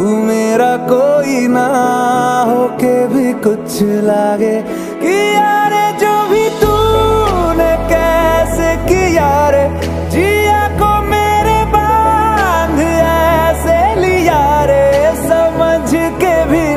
तू मेरा कोई ना होके भी कुछ लागे। कि यारे जो भी तूने कैसे किया रे, जिया को मेरे बाँध ऐसे लिया रे, समझ के भी